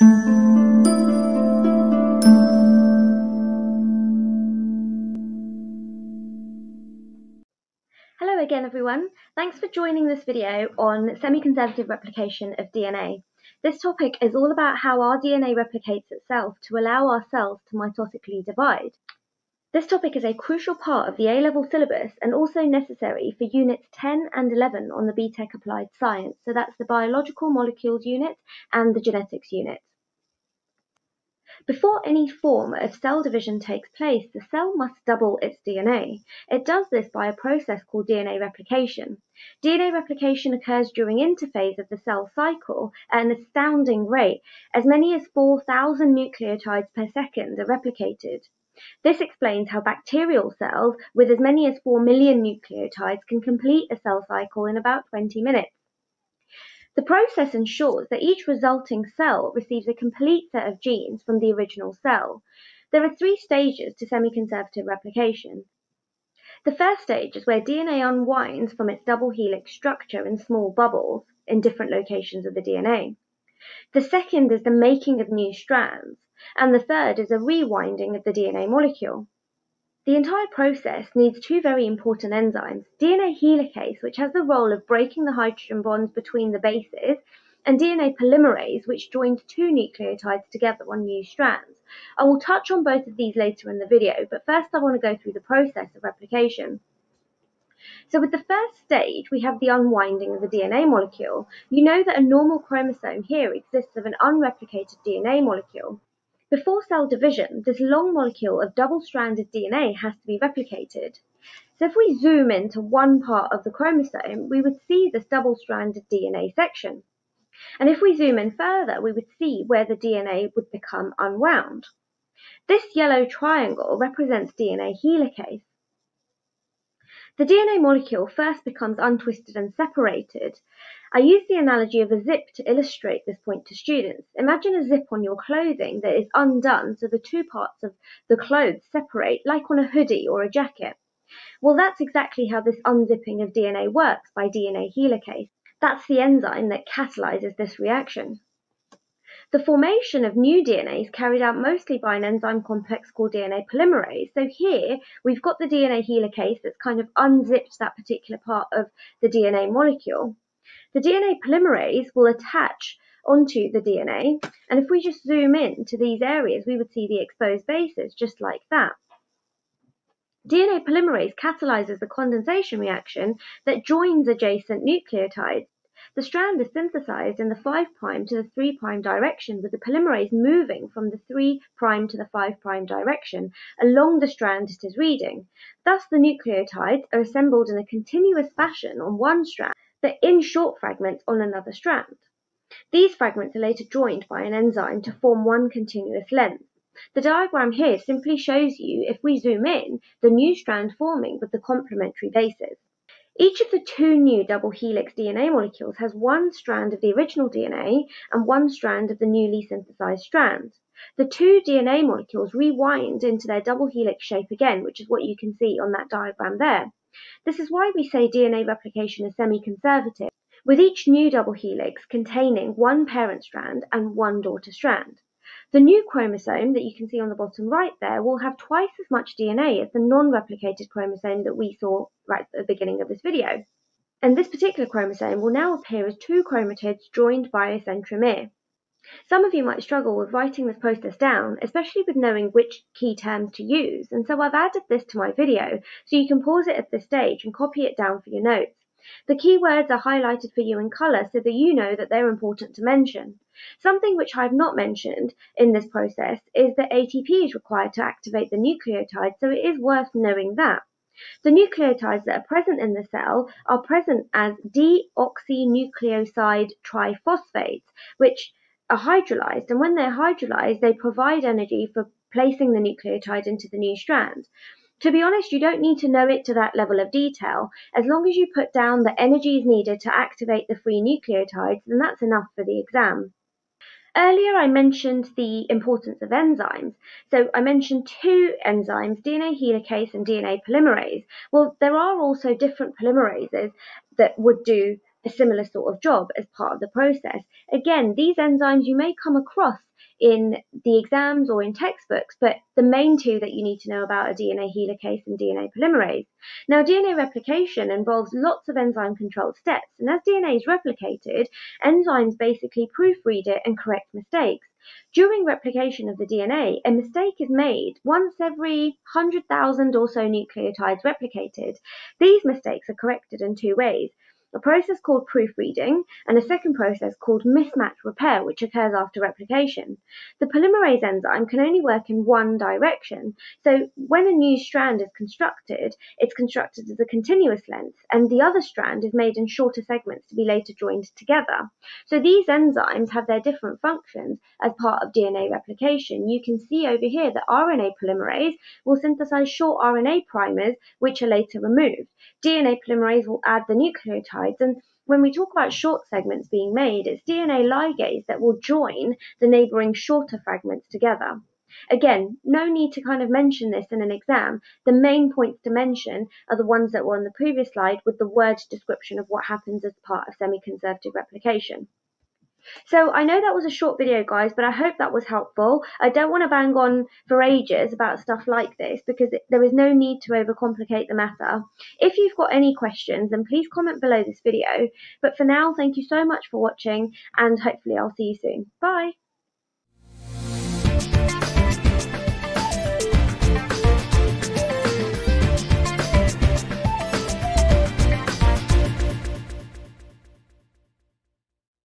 Hello again everyone, thanks for joining this video on semi-conservative replication of DNA. This topic is all about how our DNA replicates itself to allow our cells to mitotically divide. This topic is a crucial part of the A-level syllabus and also necessary for units 10 and 11 on the BTEC Applied Science, so that's the Biological Molecules unit and the Genetics unit. Before any form of cell division takes place, the cell must double its DNA. It does this by a process called DNA replication. DNA replication occurs during interphase of the cell cycle at an astounding rate. As many as 4,000 nucleotides per second are replicated. This explains how bacterial cells with as many as 4 million nucleotides can complete a cell cycle in about 20 minutes. The process ensures that each resulting cell receives a complete set of genes from the original cell. There are three stages to semi-conservative replication. The first stage is where DNA unwinds from its double helix structure in small bubbles in different locations of the DNA. The second is the making of new strands, and the third is a rewinding of the DNA molecule. The entire process needs two very important enzymes, DNA helicase, which has the role of breaking the hydrogen bonds between the bases, and DNA polymerase, which joins two nucleotides together on new strands. I will touch on both of these later in the video, but first I want to go through the process of replication. So with the first stage, we have the unwinding of the DNA molecule. You know that a normal chromosome here exists of an unreplicated DNA molecule. Before cell division, this long molecule of double-stranded DNA has to be replicated. So if we zoom into one part of the chromosome, we would see this double-stranded DNA section. And if we zoom in further, we would see where the DNA would become unwound. This yellow triangle represents DNA helicase. The DNA molecule first becomes untwisted and separated. I use the analogy of a zip to illustrate this point to students. Imagine a zip on your clothing that is undone so the two parts of the clothes separate like on a hoodie or a jacket. Well, that's exactly how this unzipping of DNA works by DNA helicase. That's the enzyme that catalyzes this reaction. The formation of new DNA is carried out mostly by an enzyme complex called DNA polymerase. So here we've got the DNA helicase that's kind of unzipped that particular part of the DNA molecule. The DNA polymerase will attach onto the DNA, and if we just zoom in to these areas, we would see the exposed bases just like that. DNA polymerase catalyzes the condensation reaction that joins adjacent nucleotides. The strand is synthesized in the 5' to the 3' direction with the polymerase moving from the 3' to the 5' direction along the strand it is reading. Thus the nucleotides are assembled in a continuous fashion on one strand, but in short fragments on another strand. These fragments are later joined by an enzyme to form one continuous length. The diagram here simply shows you, if we zoom in, the new strand forming with the complementary bases. Each of the two new double helix DNA molecules has one strand of the original DNA and one strand of the newly synthesized strand. The two DNA molecules rewind into their double helix shape again, which is what you can see on that diagram there. This is why we say DNA replication is semi-conservative, with each new double helix containing one parent strand and one daughter strand. The new chromosome that you can see on the bottom right there will have twice as much DNA as the non-replicated chromosome that we saw right at the beginning of this video. And this particular chromosome will now appear as two chromatids joined by a centromere. Some of you might struggle with writing this process down, especially with knowing which key terms to use, and so I've added this to my video so you can pause it at this stage and copy it down for your notes. The keywords are highlighted for you in color so that you know that they're important to mention. Something which I have not mentioned in this process is that ATP is required to activate the nucleotide, so it is worth knowing that. The nucleotides that are present in the cell are present as deoxynucleoside triphosphates, which are hydrolyzed, and when they're hydrolyzed, they provide energy for placing the nucleotide into the new strand. To be honest, you don't need to know it to that level of detail. As long as you put down the energy is needed to activate the free nucleotides, then that's enough for the exam. Earlier I mentioned the importance of enzymes. So I mentioned two enzymes, DNA helicase and DNA polymerase. Well, there are also different polymerases that would do a similar sort of job as part of the process. Again, these enzymes you may come across in the exams or in textbooks, but the main two that you need to know about are DNA helicase and DNA polymerase. Now, DNA replication involves lots of enzyme controlled steps, and as DNA is replicated, enzymes basically proofread it and correct mistakes. During replication of the DNA, a mistake is made once every 100,000 or so nucleotides replicated. These mistakes are corrected in two ways a process called proofreading, and a second process called mismatch repair, which occurs after replication. The polymerase enzyme can only work in one direction, so when a new strand is constructed, it's constructed as a continuous length, and the other strand is made in shorter segments to be later joined together. So these enzymes have their different functions as part of DNA replication. You can see over here that RNA polymerase will synthesize short RNA primers, which are later removed. DNA polymerase will add the nucleotide and when we talk about short segments being made, it's DNA ligase that will join the neighboring shorter fragments together. Again, no need to kind of mention this in an exam. The main points to mention are the ones that were on the previous slide with the word description of what happens as part of semi-conservative replication. So I know that was a short video, guys, but I hope that was helpful. I don't want to bang on for ages about stuff like this because there is no need to overcomplicate the matter. If you've got any questions, then please comment below this video. But for now, thank you so much for watching, and hopefully I'll see you soon. Bye!